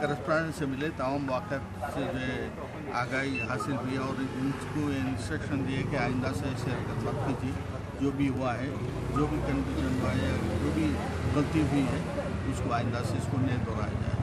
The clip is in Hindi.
करस्पॉन्डेंट से मिले, तमाम वाक़ से जो है आगाही हासिल हुई और उनको इंस्ट्रक्शन दिए कि आइंदा से ऐसे हरकत मत कीजिए, जो भी हुआ है, जो भी कंफ्यूजन हुआ है जो भी गलती हुई है उसको आइंदा से, इसको नहीं दोहराया जाए